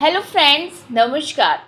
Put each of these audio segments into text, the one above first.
Hello friends नमस्कार।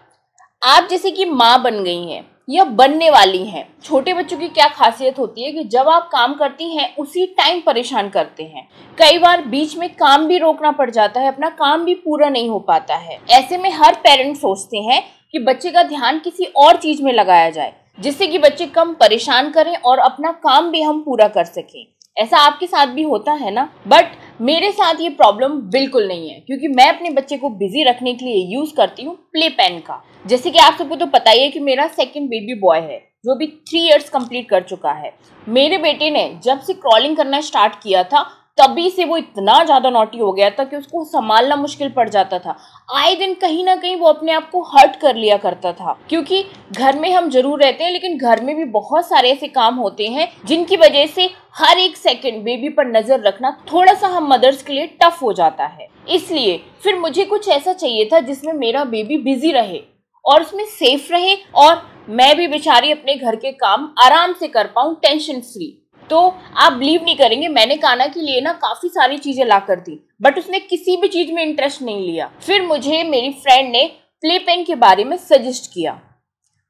आप जैसे कि माँ बन गई हैं, या बनने वाली हैं, छोटे बच्चों की क्या खासियत होती है कि जब आप काम करती हैं, उसी टाइम परेशान करते हैं। कई बार बीच में काम भी रोकना पड़ जाता है, अपना काम भी पूरा नहीं हो पाता है। ऐसे में हर पेरेंट सोचते हैं कि बच्चे का ध्यान किसी और चीज़ में लगाया जाए, जिससे कि बच्चे कम परेशान करें और अपना काम भी हम पूरा कर सकें। ऐसा आपके साथ भी होता है ना? बट मेरे साथ ये प्रॉब्लम बिल्कुल नहीं है, क्योंकि मैं अपने बच्चे को बिज़ी रखने के लिए यूज़ करती हूँ प्ले पेन का। जैसे कि आप सबको तो पता ही है कि मेरा सेकेंड बेबी बॉय है, जो भी थ्री इयर्स कंप्लीट कर चुका है। मेरे बेटे ने जब से क्रॉलिंग करना स्टार्ट किया था तभी से वो इतना ज़्यादा नोटी हो गया था कि उसको संभालना मुश्किल पड़ जाता था। आए दिन कहीं ना कहीं वो अपने आप को हर्ट कर लिया करता था। क्योंकि घर में हम ज़रूर रहते हैं, लेकिन घर में भी बहुत सारे ऐसे काम होते हैं जिनकी वजह से हर एक सेकंड बेबी पर नज़र रखना थोड़ा सा हम मदर्स के लिए टफ हो जाता है। इसलिए फिर मुझे कुछ ऐसा चाहिए था जिसमें मेरा बेबी बिज़ी रहे और उसमें सेफ़ रहे और मैं भी बेचारी अपने घर के काम आराम से कर पाऊँ टेंशन फ्री तो आप बिलीव नहीं करेंगे। मैंने काना के लिए ना काफ़ी सारी चीज़ें ला कर दी बट उसने किसी भी चीज़ में इंटरेस्ट नहीं लिया। फिर मुझे मेरी फ्रेंड ने प्ले पेन के बारे में सजेस्ट किया।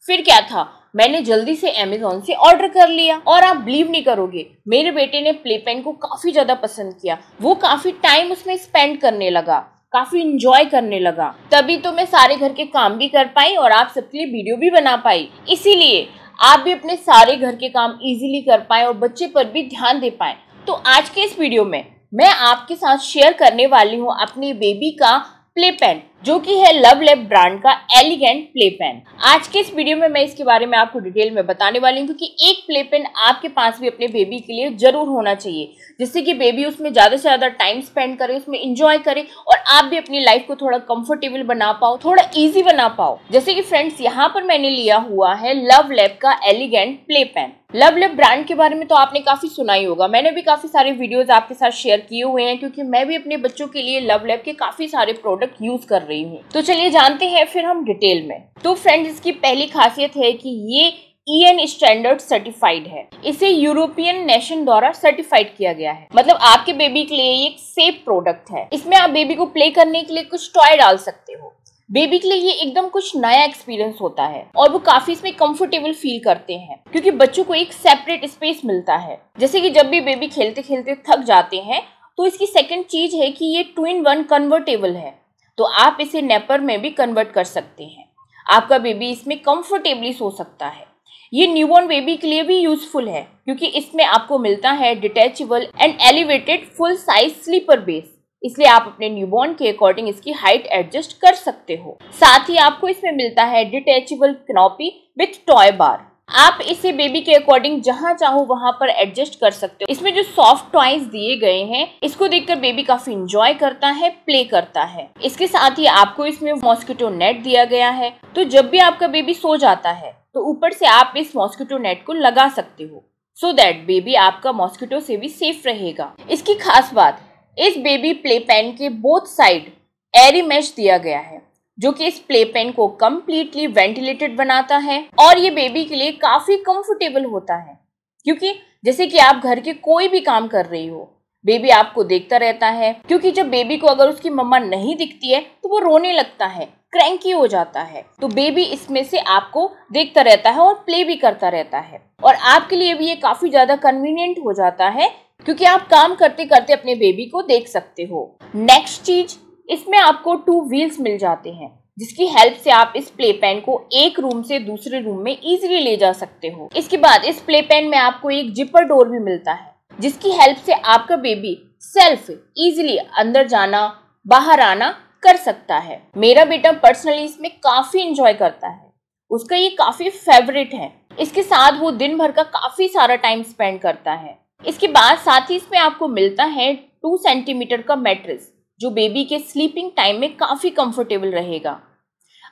फिर क्या था? मैंने जल्दी से अमेजोन से ऑर्डर कर लिया और आप बिलीव नहीं करोगे। मेरे बेटे ने प्ले पेन को काफ़ी ज़्यादा पसंद किया। वो काफ़ी टाइम उसमें स्पेंड करने लगा, काफ़ी इंजॉय करने लगा। तभी तो मैं सारे घर के काम भी कर पाई और आप सबके लिए वीडियो भी बना पाई। इसीलिए आप भी अपने सारे घर के काम इजीली कर पाए और बच्चे पर भी ध्यान दे पाए। तो आज के इस वीडियो में मैं आपके साथ शेयर करने वाली हूँ अपनी बेबी का प्ले पेन जो कि है लव लेब ब्रांड का एलिगेंट प्ले पेन आज के इस वीडियो में मैं इसके बारे में आपको डिटेल में बताने वाली हूँ क्योंकि एक प्ले पेन आपके पास भी अपने बेबी के लिए ज़रूर होना चाहिए, जिससे कि बेबी उसमें ज़्यादा से ज़्यादा टाइम स्पेंड करे, उसमें इंजॉय करे और आप भी अपनी लाइफ को थोड़ा कंफर्टेबल बना पाओ, थोड़ा इजी बना पाओ। जैसे कि फ्रेंड्स यहाँ पर मैंने लिया हुआ है लव लैब का elegant play pen love lab brand के बारे में तो आपने काफ़ी सुना ही होगा। मैंने भी काफ़ी सारे वीडियोस आपके साथ शेयर किए हुए हैं, क्योंकि मैं भी अपने बच्चों के लिए लव लैब के काफ़ी सारे प्रोडक्ट यूज़ कर रही हूँ। तो चलिए जानते हैं फिर हम डिटेल में। तो फ्रेंड्स इसकी पहली खासियत है कि ये ईएन स्टैंडर्ड सर्टिफाइड है। इसे यूरोपियन नेशन द्वारा सर्टिफाइड किया गया है। मतलब आपके बेबी के लिए एक सेफ़ प्रोडक्ट है। इसमें आप बेबी को प्ले करने के लिए कुछ टॉय डाल सकते हो। बेबी के लिए ये एकदम कुछ नया एक्सपीरियंस होता है और वो काफ़ी इसमें कंफर्टेबल फील करते हैं। क्योंकि बच्चों को एक सेपरेट स्पेस मिलता है। जैसे कि जब भी बेबी खेलते खेलते थक जाते हैं तो इसकी सेकंड चीज़ है कि ये टू इन वन कन्वर्टेबल है। तो आप इसे नेपर में भी कन्वर्ट कर सकते हैं। आपका बेबी इसमें कंफर्टेबली सो सकता है। ये न्यूबॉर्न बेबी के लिए भी यूजफुल है, क्योंकि इसमें आपको मिलता है detachable and elevated full size sleeper base इसलिए आप अपने न्यूबॉर्न के अकॉर्डिंग इसकी हाइट एडजस्ट कर सकते हो। साथ ही आपको इसमें मिलता है detachable canopy with toy bar आप इसे बेबी के अकॉर्डिंग जहाँ चाहो वहाँ पर एडजस्ट कर सकते हो। इसमें जो सॉफ्ट टॉयज दिए गए हैं, इसको देखकर बेबी काफ़ी इंजॉय करता है प्ले करता है। इसके साथ ही आपको इसमें मॉस्किटो नेट दिया गया है। तो जब भी आपका बेबी सो जाता है तो ऊपर से आप इस मॉस्किटो नेट को लगा सकते हो। सो दैट बेबी आपका मॉस्किटो से भी सेफ़ रहेगा। इसकी खास बात, इस बेबी प्ले पैन के बोथ साइड एरी मैश दिया गया है। जो कि इस प्ले पेन को कम्प्लीटली वेंटिलेटेड बनाता है और ये बेबी के लिए काफ़ी कंफर्टेबल होता है। क्योंकि जैसे कि आप घर के कोई भी काम कर रही हो बेबी आपको देखता रहता है, क्योंकि जब बेबी को अगर उसकी मम्मा नहीं दिखती है तो वो रोने लगता है क्रैंकी हो जाता है। तो बेबी इसमें से आपको देखता रहता है और प्ले भी करता रहता है। और आपके लिए भी ये काफ़ी ज़्यादा कन्वीनियंट हो जाता है, क्योंकि आप काम करते करते अपने बेबी को देख सकते हो। नेक्स्ट चीज़ इसमें आपको टू व्हील्स मिल जाते हैं, जिसकी हेल्प से आप इस प्ले पेन को एक रूम से दूसरे रूम में इजीली ले जा सकते हो। इसके बाद इस प्ले पेन में आपको एक जिपर डोर भी मिलता है, जिसकी हेल्प से आपका बेबी सेल्फ इजीली अंदर जाना, बाहर आना कर सकता है। मेरा बेटा पर्सनली इसमें काफ़ी इंजॉय करता है। उसका ये काफ़ी फेवरेट है। इसके साथ वो दिन भर का काफ़ी सारा टाइम स्पेंड करता है। इसके बाद साथ ही इसमें आपको मिलता है टू सेंटीमीटर का मैट्रेस जो बेबी के स्लीपिंग टाइम में काफ़ी कंफर्टेबल रहेगा।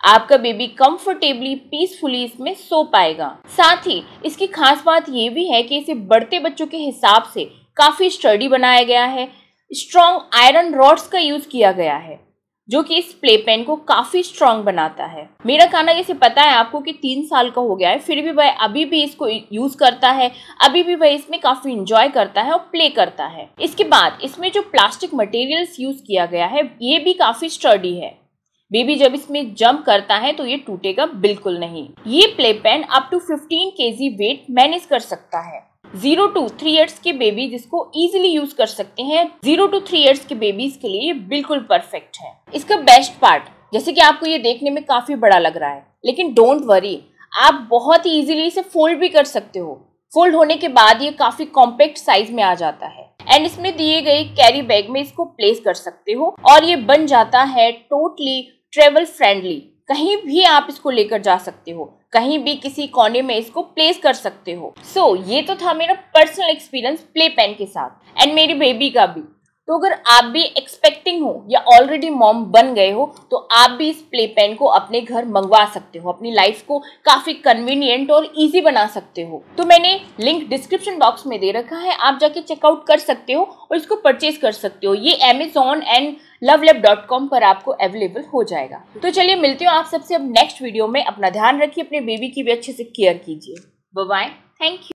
आपका बेबी कंफर्टेबली पीसफुली इसमें सो पाएगा। साथ ही, इसकी खास बात यह भी है कि इसे बढ़ते बच्चों के हिसाब से काफ़ी स्टडी बनाया गया है। स्ट्रॉन्ग आयरन रॉड्स का यूज़ किया गया है। जो कि इस प्ले पेन को काफ़ी स्ट्रॉन्ग बनाता है। मेरा खाना जैसे पता है आपको कि तीन साल का हो गया है, फिर भी वह अभी भी इसको यूज़ करता है, अभी भी वह इसमें काफ़ी इंजॉय करता है और प्ले करता है। इसके बाद इसमें जो प्लास्टिक मटेरियल्स यूज़ किया गया है, ये भी काफ़ी स्टडी है। बेबी जब इसमें जंप करता है तो ये टूटेगा बिल्कुल नहीं। ये play pen up to 15 KG weight manage कर सकता है। ज़ीरो टू थ्री ईयर्स के बेबी जिसको इजीली यूज़ कर सकते हैं। ज़ीरो टू थ्री ईयर्स के बेबीज के लिए बिल्कुल परफेक्ट है। इसका बेस्ट पार्ट जैसे कि आपको ये देखने में काफ़ी बड़ा लग रहा है, लेकिन डोंट वरी आप बहुत ही इजीली इसे फोल्ड भी कर सकते हो। फोल्ड होने के बाद ये काफ़ी कॉम्पैक्ट साइज़ में आ जाता है। एंड इसमें दिए गए कैरी बैग में इसको प्लेस कर सकते हो और ये बन जाता है टोटली ट्रेवल फ्रेंडली कहीं भी आप इसको लेकर जा सकते हो कहीं भी किसी कोने में इसको प्लेस कर सकते हो। सो so, ये तो था मेरा पर्सनल एक्सपीरियंस प्ले पेन के साथ एंड मेरी बेबी का भी। तो अगर आप भी एक्सपेक्टिंग हो या ऑलरेडी मॉम बन गए हो तो आप भी इस प्ले पेन को अपने घर मंगवा सकते हो अपनी लाइफ को काफ़ी कन्वीनियंट और इजी बना सकते हो। तो मैंने लिंक डिस्क्रिप्शन बॉक्स में दे रखा है आप जाके चेकआउट कर सकते हो और इसको परचेज कर सकते हो। ये Amazon and lovelab dot com पर आपको अवेलेबल हो जाएगा। तो चलिए मिलती हूँ आप सबसे अब नेक्स्ट वीडियो में। अपना ध्यान रखिए, अपने बेबी की भी अच्छे से केयर कीजिए। Bye thank you